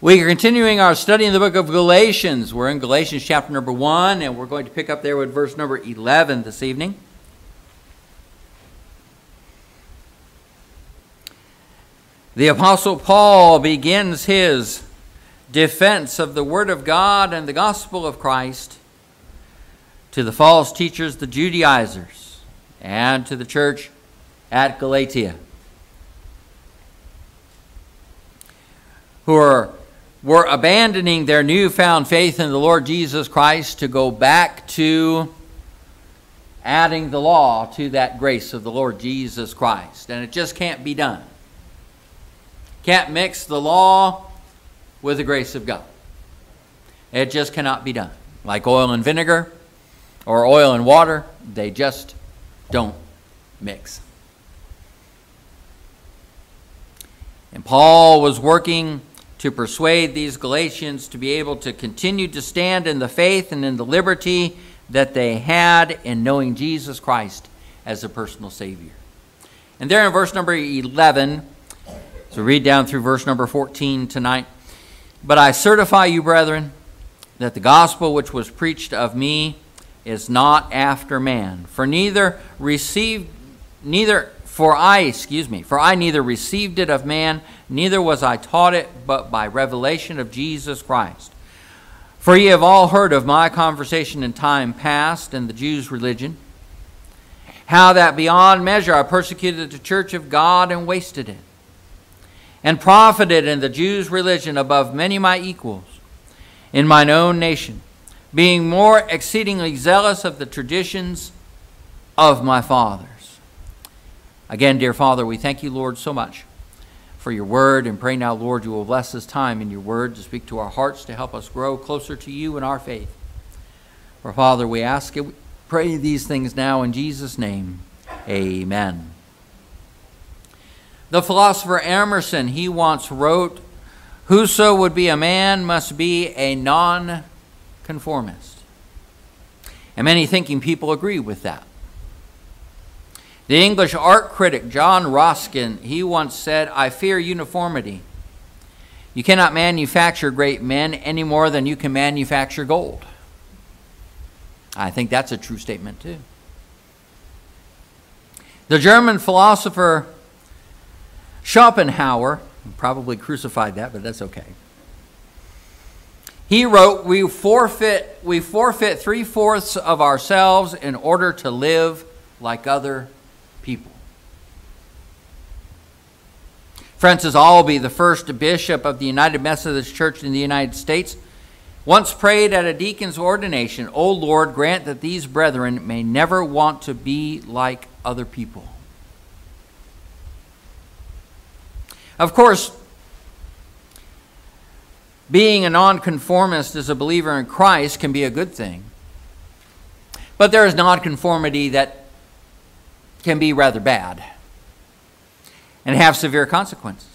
We are continuing our study in the book of Galatians. We're in Galatians chapter number 1, and we're going to pick up there with verse number 11 this evening. The Apostle Paul begins his defense of the Word of God and the gospel of Christ to the false teachers, the Judaizers, and to the church at Galatia, who are were abandoning their newfound faith in the Lord Jesus Christ to go back to adding the law to that grace of the Lord Jesus Christ. And it just can't be done. Can't mix the law with the grace of God. It just cannot be done. Like oil and vinegar or oil and water, they just don't mix. And Paul was working to persuade these Galatians to be able to continue to stand in the faith and in the liberty that they had in knowing Jesus Christ as a personal Savior. And there in verse number 11, so read down through verse number 14 tonight. But I certify you, brethren, that the gospel which was preached of me is not after man. For neither received, neither for I, excuse me, for I neither received it of man, neither was I taught it, but by revelation of Jesus Christ. For ye have all heard of my conversation in time past in the Jews' religion, how that beyond measure I persecuted the church of God and wasted it, and profited in the Jews' religion above many my equals in mine own nation, being more exceedingly zealous of the traditions of my fathers. Again, dear Father, we thank you, Lord, so much for your word and pray now, Lord, you will bless this time in your word to speak to our hearts to help us grow closer to you in our faith. For Father, we ask it, pray these things now in Jesus' name. Amen. The philosopher Emerson, he once wrote, Whoso would be a man must be a non-conformist. And many thinking people agree with that. The English art critic John Ruskin, he once said, I fear uniformity. You cannot manufacture great men any more than you can manufacture gold. I think that's a true statement, too. The German philosopher Schopenhauer, probably crucified that, but that's okay. He wrote, We forfeit, we forfeit three fourths of ourselves in order to live like other people. Francis Albee, the first bishop of the United Methodist Church in the United States, once prayed at a deacon's ordination, O Lord, grant that these brethren may never want to be like other people. Of course, being a nonconformist as a believer in Christ can be a good thing. But there is nonconformity that can be rather bad and have severe consequences.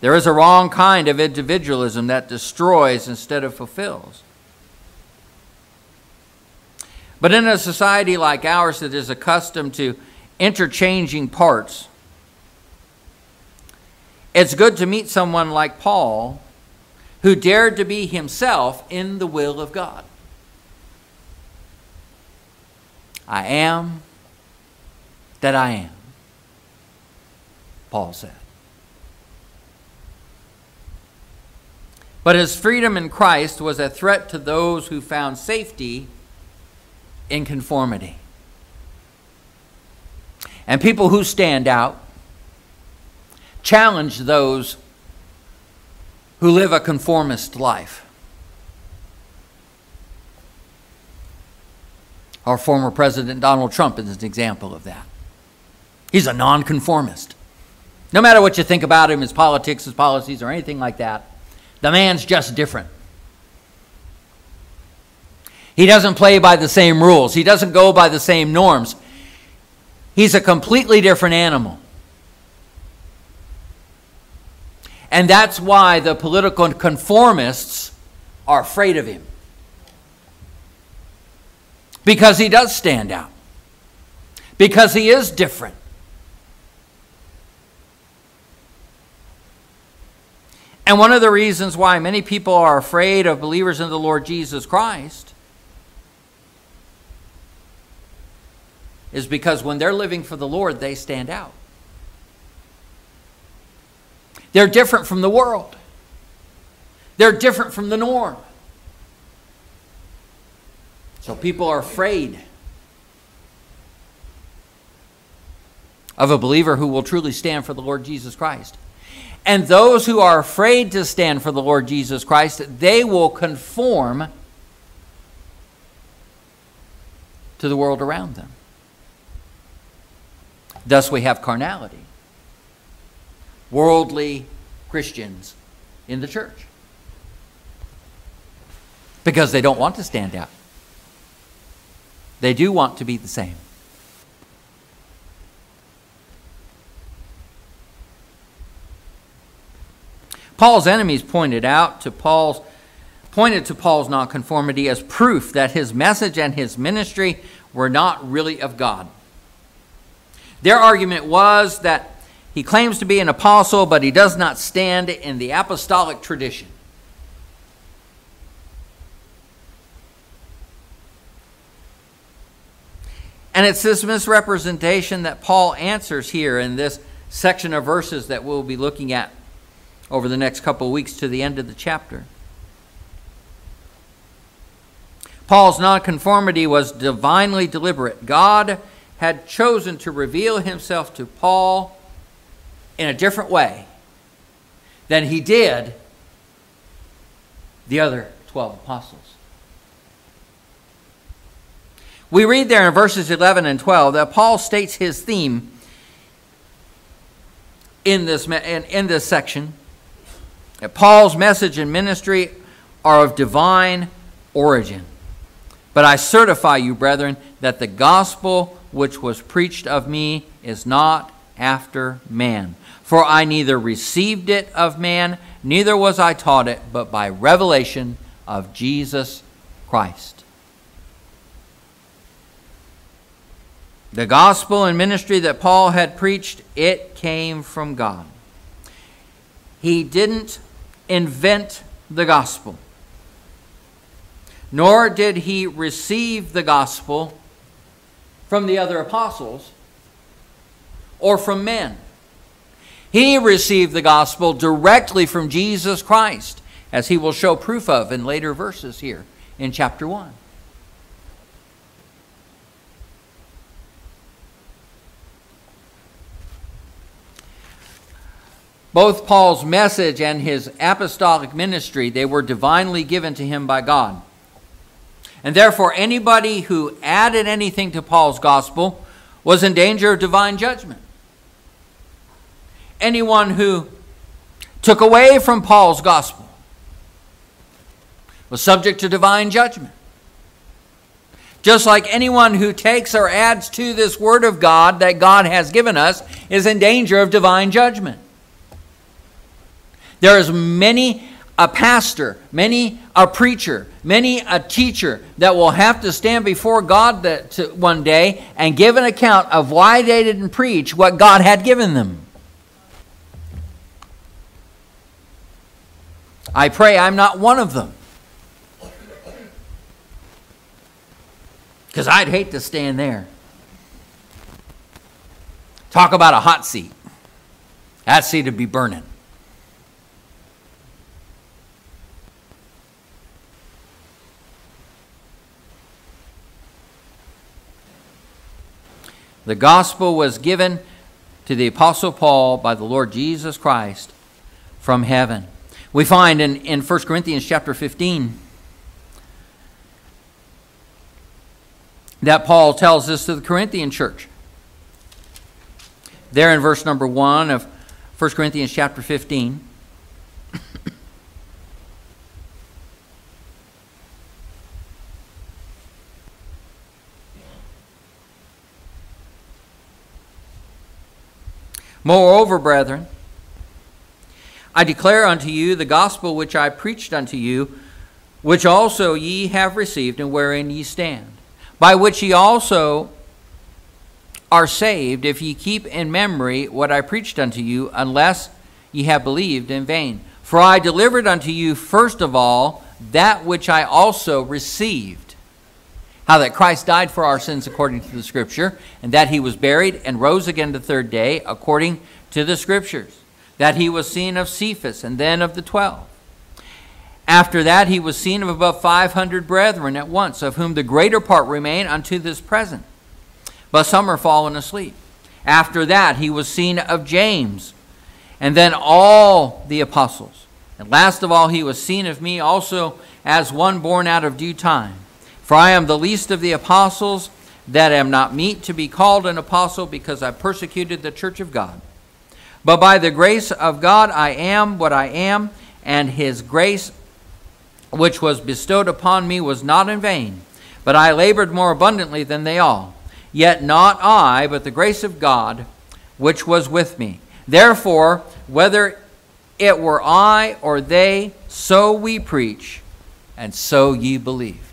There is a wrong kind of individualism that destroys instead of fulfills. But in a society like ours that is accustomed to interchanging parts, it's good to meet someone like Paul who dared to be himself in the will of God. I am that I am, Paul said. But his freedom in Christ was a threat to those who found safety in conformity. And people who stand out challenge those who live a conformist life. Our former President Donald Trump is an example of that. He's a nonconformist. No matter what you think about him, his politics, his policies, or anything like that, the man's just different. He doesn't play by the same rules, he doesn't go by the same norms. He's a completely different animal. And that's why the political conformists are afraid of him because he does stand out, because he is different. And one of the reasons why many people are afraid of believers in the Lord Jesus Christ is because when they're living for the Lord, they stand out. They're different from the world, they're different from the norm. So people are afraid of a believer who will truly stand for the Lord Jesus Christ. And those who are afraid to stand for the Lord Jesus Christ, they will conform to the world around them. Thus, we have carnality, worldly Christians in the church because they don't want to stand out. They do want to be the same. Paul's enemies pointed out to Paul's pointed to Paul's nonconformity as proof that his message and his ministry were not really of God. Their argument was that he claims to be an apostle, but he does not stand in the apostolic tradition. And it's this misrepresentation that Paul answers here in this section of verses that we'll be looking at over the next couple weeks to the end of the chapter. Paul's nonconformity was divinely deliberate. God had chosen to reveal himself to Paul in a different way than he did the other 12 apostles. We read there in verses 11 and 12 that Paul states his theme in this, in, in this section That Paul's message and ministry are of divine origin. But I certify you, brethren, that the gospel which was preached of me is not after man. For I neither received it of man, neither was I taught it, but by revelation of Jesus Christ. The gospel and ministry that Paul had preached, it came from God. He didn't invent the gospel, nor did he receive the gospel from the other apostles or from men. He received the gospel directly from Jesus Christ, as he will show proof of in later verses here in chapter 1. Both Paul's message and his apostolic ministry, they were divinely given to him by God. And therefore, anybody who added anything to Paul's gospel was in danger of divine judgment. Anyone who took away from Paul's gospel was subject to divine judgment. Just like anyone who takes or adds to this word of God that God has given us is in danger of divine judgment. There is many a pastor, many a preacher, many a teacher that will have to stand before God that, to, one day and give an account of why they didn't preach what God had given them. I pray I'm not one of them. Because I'd hate to stand there. Talk about a hot seat. That seat would be burning. The gospel was given to the Apostle Paul by the Lord Jesus Christ from heaven. We find in, in 1 Corinthians chapter 15 that Paul tells this to the Corinthian church. There in verse number 1 of 1 Corinthians chapter 15. Moreover, brethren, I declare unto you the gospel which I preached unto you, which also ye have received, and wherein ye stand, by which ye also are saved, if ye keep in memory what I preached unto you, unless ye have believed in vain. For I delivered unto you first of all that which I also received. How that Christ died for our sins according to the Scripture, and that he was buried and rose again the third day according to the Scriptures. That he was seen of Cephas and then of the twelve. After that, he was seen of above five hundred brethren at once, of whom the greater part remain unto this present. But some are fallen asleep. After that, he was seen of James and then all the apostles. And last of all, he was seen of me also as one born out of due time. For I am the least of the apostles, that am not meet to be called an apostle, because I persecuted the church of God. But by the grace of God I am what I am, and his grace which was bestowed upon me was not in vain. But I labored more abundantly than they all. Yet not I, but the grace of God which was with me. Therefore, whether it were I or they, so we preach, and so ye believed.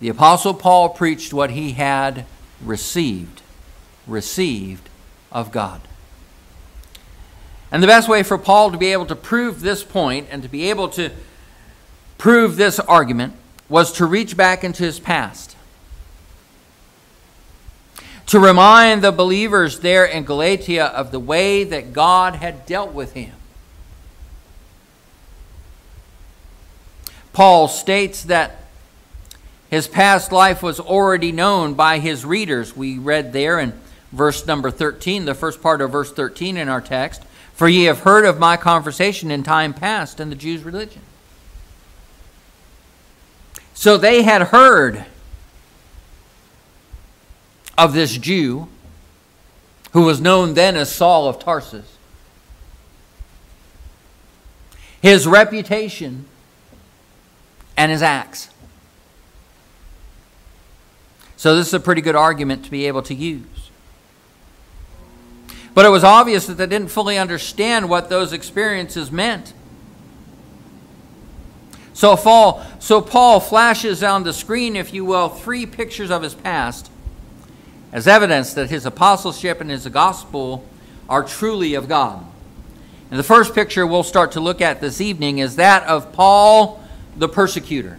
The Apostle Paul preached what he had received, received of God. And the best way for Paul to be able to prove this point and to be able to prove this argument was to reach back into his past to remind the believers there in Galatia of the way that God had dealt with him. Paul states that his past life was already known by his readers. We read there in verse number 13, the first part of verse 13 in our text. For ye have heard of my conversation in time past in the Jews' religion. So they had heard of this Jew who was known then as Saul of Tarsus. His reputation and his acts. So, this is a pretty good argument to be able to use. But it was obvious that they didn't fully understand what those experiences meant. So, Paul, so Paul flashes on the screen, if you will, three pictures of his past as evidence that his apostleship and his gospel are truly of God. And the first picture we'll start to look at this evening is that of Paul the persecutor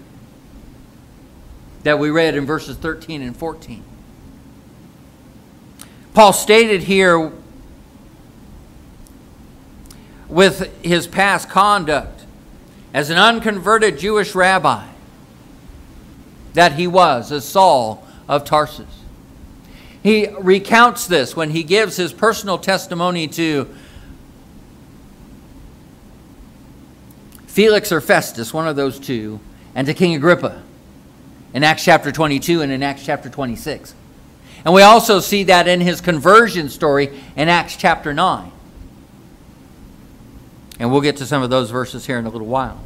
that we read in verses 13 and 14. Paul stated here with his past conduct as an unconverted Jewish rabbi that he was, as Saul of Tarsus. He recounts this when he gives his personal testimony to Felix or Festus, one of those two, and to King Agrippa in Acts chapter 22 and in Acts chapter 26. And we also see that in his conversion story in Acts chapter 9. And we'll get to some of those verses here in a little while.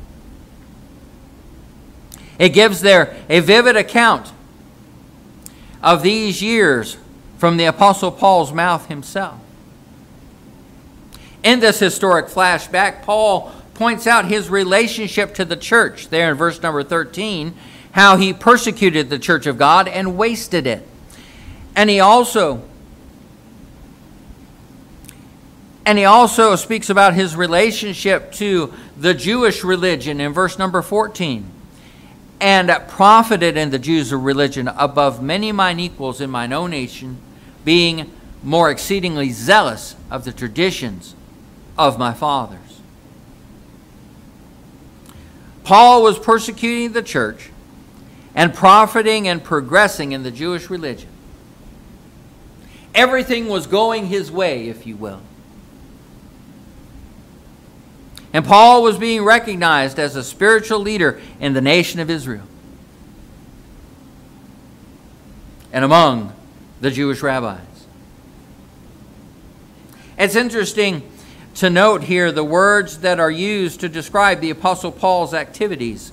It gives there a vivid account of these years from the Apostle Paul's mouth himself. In this historic flashback, Paul points out his relationship to the church there in verse number 13, how he persecuted the church of God and wasted it. And he also and he also speaks about his relationship to the Jewish religion in verse number 14 and profited in the Jews' religion above many mine equals in mine own nation being more exceedingly zealous of the traditions of my fathers. Paul was persecuting the church and profiting and progressing in the Jewish religion. Everything was going his way, if you will. And Paul was being recognized as a spiritual leader in the nation of Israel and among the Jewish rabbis. It's interesting to note here the words that are used to describe the Apostle Paul's activities.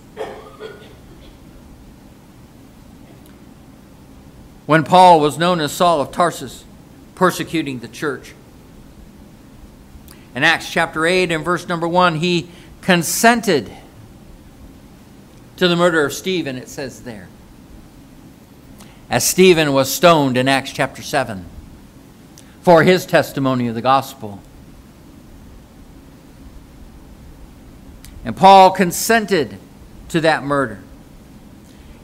When Paul was known as Saul of Tarsus, persecuting the church. In Acts chapter 8 and verse number 1, he consented to the murder of Stephen, it says there as Stephen was stoned in Acts chapter 7. for his testimony of the gospel. And Paul consented to that murder.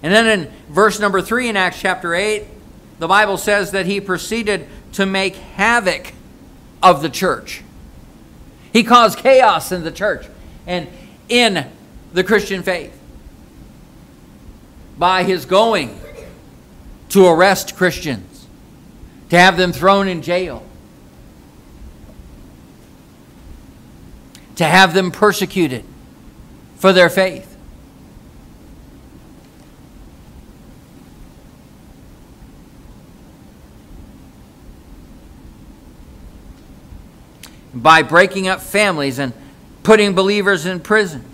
And then in verse number 3 in Acts chapter 8, the Bible says that he proceeded to make havoc of the church. He caused chaos in the church and in the Christian faith by his going to arrest Christians, to have them thrown in jail, to have them persecuted for their faith. By breaking up families and putting believers in prison.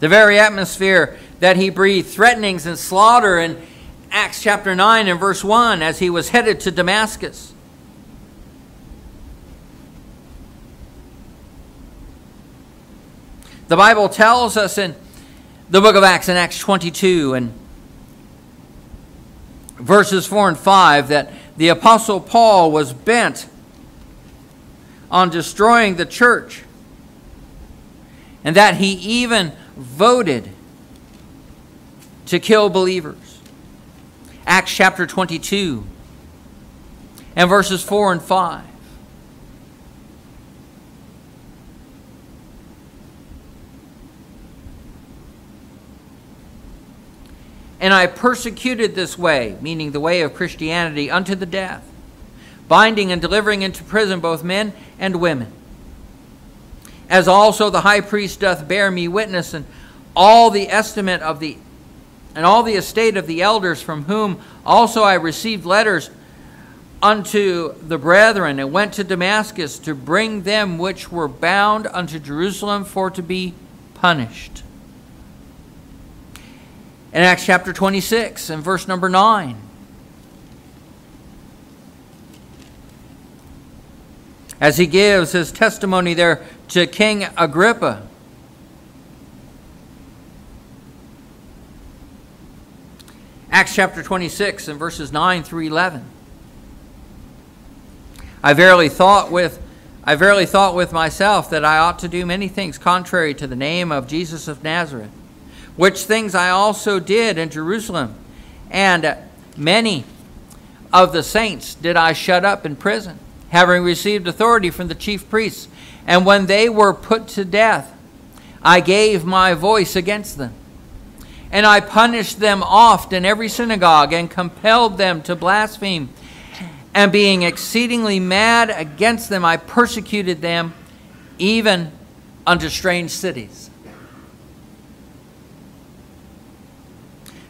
The very atmosphere that he breathed threatenings and slaughter in Acts chapter 9 and verse 1 as he was headed to Damascus. The Bible tells us in the book of Acts, in Acts 22 and verses 4 and 5, that the Apostle Paul was bent on destroying the church, and that he even voted to kill believers. Acts chapter 22 and verses 4 and 5. And I persecuted this way, meaning the way of Christianity, unto the death, binding and delivering into prison both men and women. As also the high priest doth bear me witness, and all the estimate of the and all the estate of the elders, from whom also I received letters unto the brethren, and went to Damascus to bring them which were bound unto Jerusalem for to be punished in Acts chapter 26 and verse number 9. As he gives his testimony there to King Agrippa. Acts chapter 26 and verses 9 through 11. I verily thought with I verily thought with myself that I ought to do many things contrary to the name of Jesus of Nazareth which things I also did in Jerusalem. And many of the saints did I shut up in prison, having received authority from the chief priests. And when they were put to death, I gave my voice against them. And I punished them oft in every synagogue, and compelled them to blaspheme. And being exceedingly mad against them, I persecuted them even unto strange cities.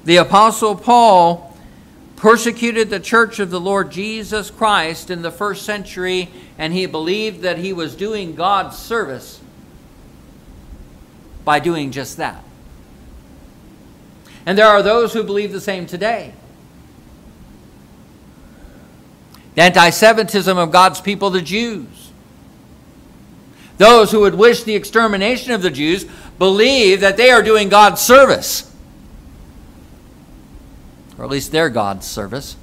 The Apostle Paul persecuted the church of the Lord Jesus Christ in the first century, and he believed that he was doing God's service by doing just that. And there are those who believe the same today. The anti Semitism of God's people, the Jews. Those who would wish the extermination of the Jews believe that they are doing God's service or at least their God's service.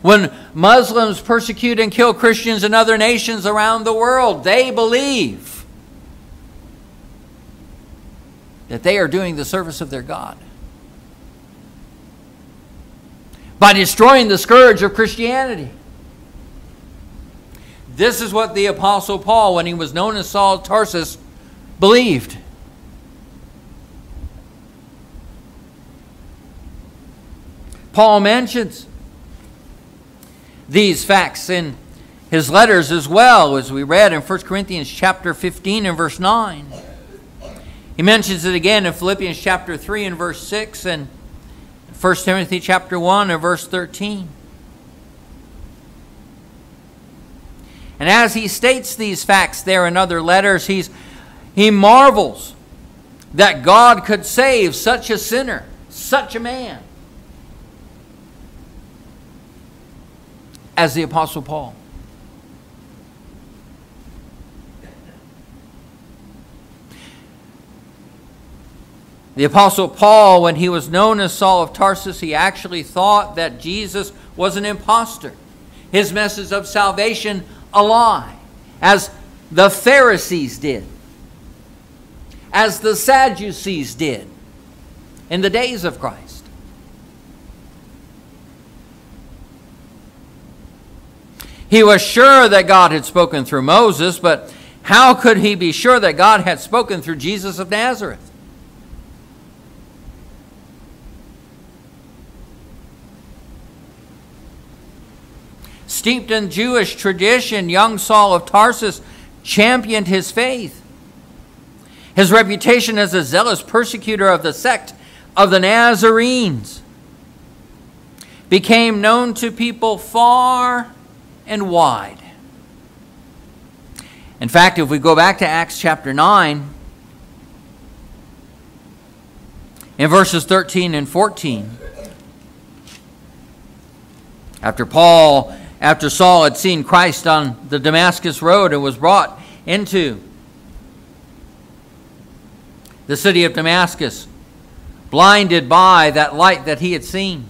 When Muslims persecute and kill Christians in other nations around the world, they believe that they are doing the service of their God. By destroying the scourge of Christianity. This is what the Apostle Paul, when he was known as Saul of Tarsus, believed. Paul mentions these facts in his letters as well, as we read in 1 Corinthians chapter 15 and verse 9. He mentions it again in Philippians chapter 3 and verse 6 and 1 Timothy chapter 1 and verse 13. And as he states these facts there in other letters, he's, he marvels that God could save such a sinner, such a man. As the Apostle Paul. The Apostle Paul, when he was known as Saul of Tarsus, he actually thought that Jesus was an impostor, his message of salvation a lie, as the Pharisees did, as the Sadducees did in the days of Christ. He was sure that God had spoken through Moses, but how could he be sure that God had spoken through Jesus of Nazareth? Steeped in Jewish tradition, young Saul of Tarsus championed his faith. His reputation as a zealous persecutor of the sect of the Nazarenes became known to people far and wide. In fact, if we go back to Acts chapter 9, in verses 13 and 14, after Paul, after Saul had seen Christ on the Damascus road and was brought into the city of Damascus, blinded by that light that he had seen.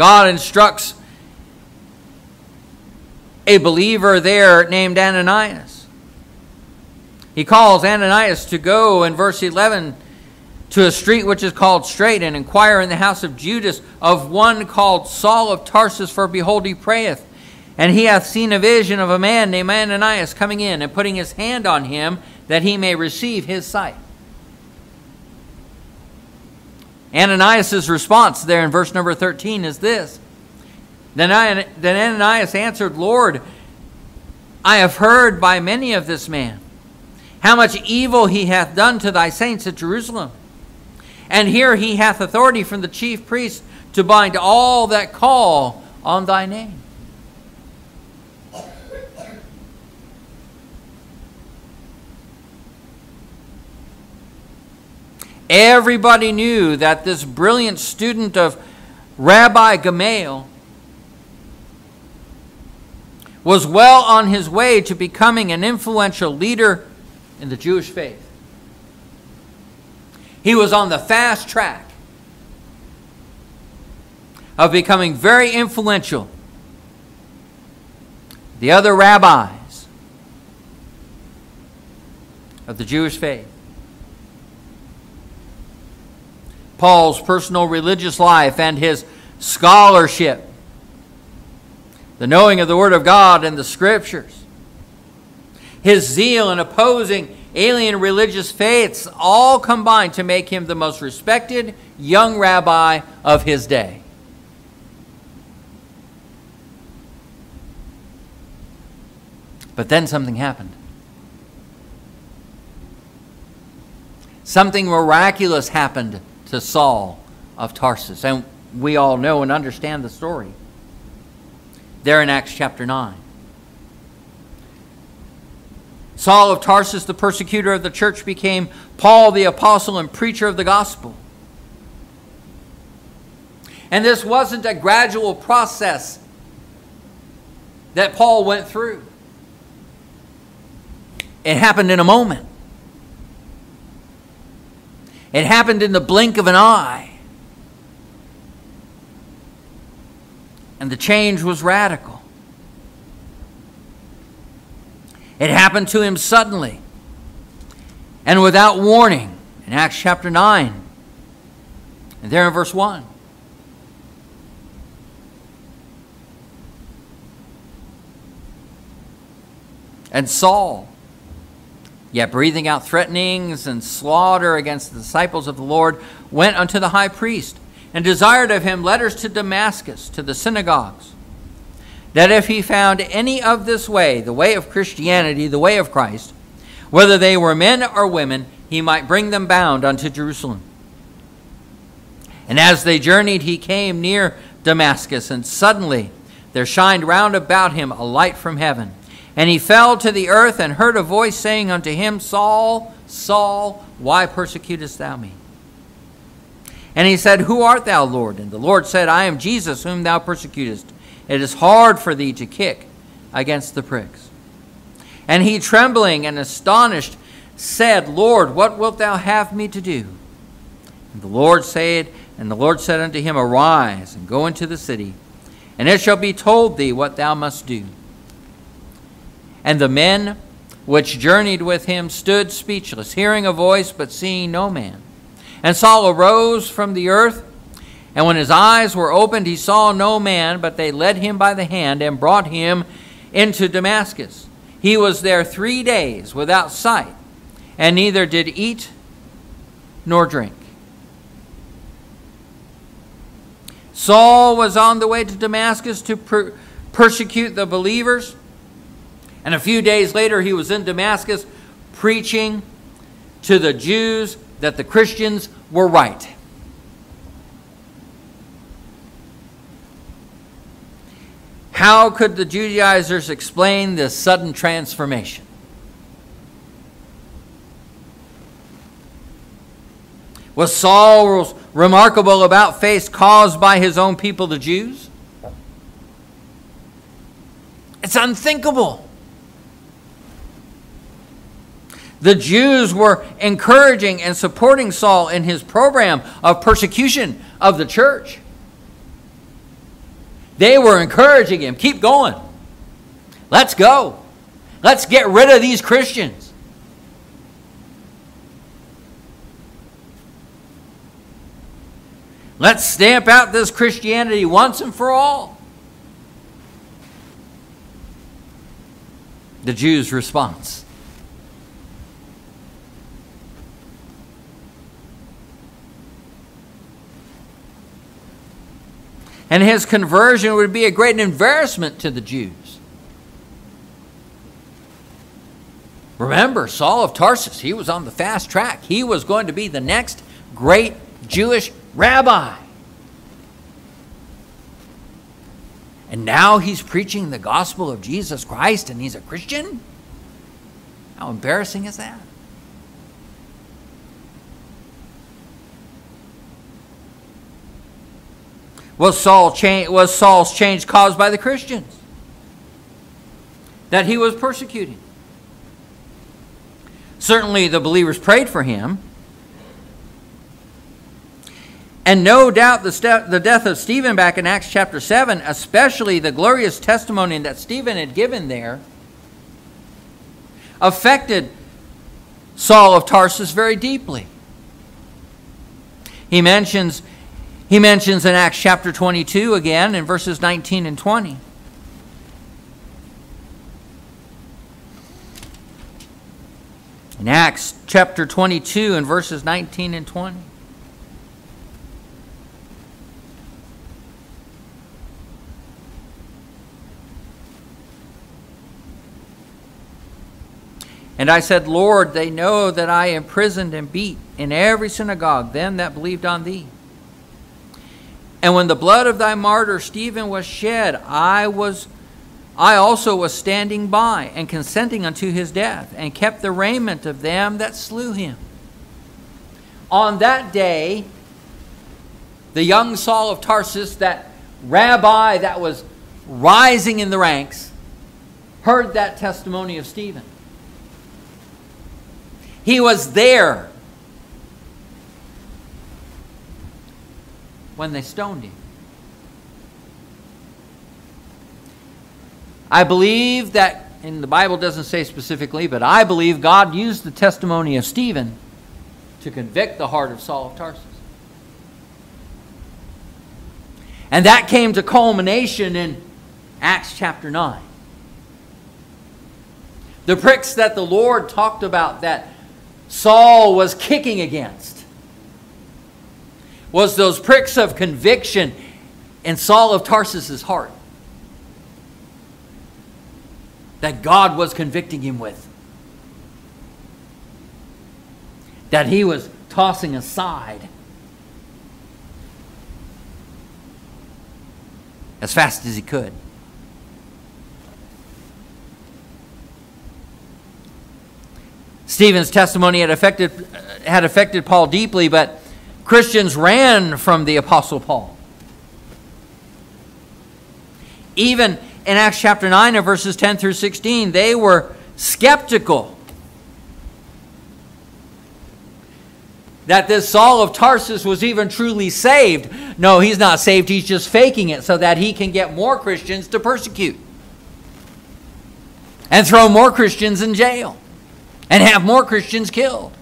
God instructs a believer there named Ananias. He calls Ananias to go in verse 11 to a street which is called Straight and inquire in the house of Judas of one called Saul of Tarsus, for behold, he prayeth. And he hath seen a vision of a man named Ananias coming in and putting his hand on him that he may receive his sight. Ananias' response there in verse number 13 is this then, I, then Ananias answered, Lord, I have heard by many of this man how much evil he hath done to thy saints at Jerusalem. And here he hath authority from the chief priests to bind all that call on thy name. Everybody knew that this brilliant student of Rabbi Gamaliel was well on his way to becoming an influential leader in the Jewish faith. He was on the fast track of becoming very influential. The other rabbis of the Jewish faith. Paul's personal religious life and his scholarship the knowing of the Word of God and the Scriptures, his zeal in opposing alien religious faiths all combined to make him the most respected young rabbi of his day. But then something happened. Something miraculous happened to Saul of Tarsus. And we all know and understand the story there in Acts chapter 9. Saul of Tarsus, the persecutor of the church, became Paul the apostle and preacher of the gospel. And this wasn't a gradual process that Paul went through. It happened in a moment. It happened in the blink of an eye. and the change was radical. It happened to him suddenly and without warning in Acts chapter 9. And there in verse 1. And Saul, yet breathing out threatenings and slaughter against the disciples of the Lord, went unto the high priest and desired of him letters to Damascus, to the synagogues, that if he found any of this way, the way of Christianity, the way of Christ, whether they were men or women, he might bring them bound unto Jerusalem. And as they journeyed, he came near Damascus, and suddenly there shined round about him a light from heaven. And he fell to the earth and heard a voice saying unto him, Saul, Saul, why persecutest thou me? And he said, Who art thou, Lord? And the Lord said, I am Jesus, whom thou persecutest. It is hard for thee to kick against the pricks. And he, trembling and astonished, said, Lord, what wilt thou have me to do? And the Lord said, and the Lord said unto him, Arise and go into the city, and it shall be told thee what thou must do. And the men which journeyed with him stood speechless, hearing a voice, but seeing no man. And Saul arose from the earth, and when his eyes were opened, he saw no man, but they led him by the hand and brought him into Damascus. He was there three days without sight, and neither did eat nor drink. Saul was on the way to Damascus to per- persecute the believers. And a few days later, he was in Damascus preaching to the Jews that the Christians were right. How could the Judaizers explain this sudden transformation? Was Saul's remarkable about face caused by his own people, the Jews? It's unthinkable. The Jews were encouraging and supporting Saul in his program of persecution of the church. They were encouraging him, keep going. Let's go. Let's get rid of these Christians. Let's stamp out this Christianity once and for all. The Jews' response. And his conversion would be a great embarrassment to the Jews. Remember, Saul of Tarsus, he was on the fast track. He was going to be the next great Jewish rabbi. And now he's preaching the gospel of Jesus Christ and he's a Christian? How embarrassing is that? Was, Saul cha- was Saul's change caused by the Christians that he was persecuting? Certainly the believers prayed for him. And no doubt the, the death of Stephen back in Acts chapter 7, especially the glorious testimony that Stephen had given there, affected Saul of Tarsus very deeply. He mentions, he mentions in Acts chapter 22 again in verses 19 and 20. In Acts chapter 22 and verses 19 and 20. And I said, Lord, they know that I imprisoned and beat in every synagogue them that believed on thee. And when the blood of thy martyr Stephen was shed, I was I also was standing by and consenting unto his death, and kept the raiment of them that slew him. On that day, the young Saul of Tarsus, that rabbi that was rising in the ranks, heard that testimony of Stephen. He was there when they stoned him. I believe that, and the Bible doesn't say specifically, but I believe God used the testimony of Stephen to convict the heart of Saul of Tarsus. And that came to culmination in Acts chapter 9. The pricks that the Lord talked about that Saul was kicking against was those pricks of conviction in Saul of Tarsus's heart that God was convicting him with. That he was tossing aside as fast as he could. Stephen's testimony had affected, had affected Paul deeply, but Christians ran from the Apostle Paul. Even in Acts chapter 9 and verses 10 through 16, they were skeptical that this Saul of Tarsus was even truly saved. No, he's not saved. He's just faking it so that he can get more Christians to persecute and throw more Christians in jail and have more Christians killed.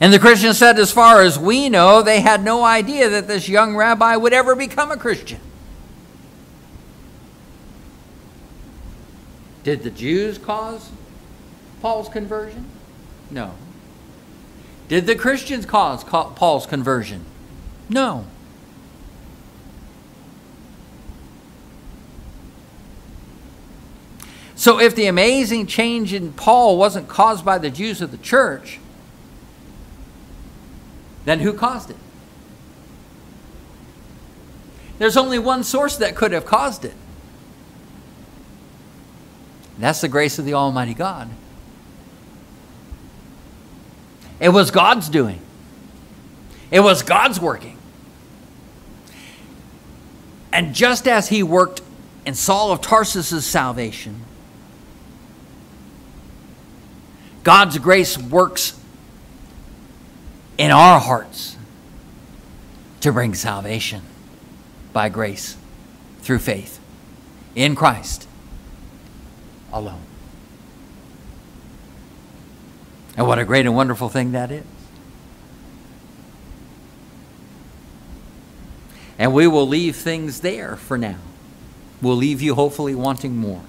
And the Christian said, as far as we know, they had no idea that this young rabbi would ever become a Christian. Did the Jews cause Paul's conversion? No. Did the Christians cause Paul's conversion? No. So if the amazing change in Paul wasn't caused by the Jews of the church, then who caused it? There's only one source that could have caused it. That's the grace of the Almighty God. It was God's doing. It was God's working. And just as he worked in Saul of Tarsus' salvation, God's grace works in our hearts to bring salvation by grace through faith in Christ alone. And what a great and wonderful thing that is. And we will leave things there for now. We'll leave you hopefully wanting more.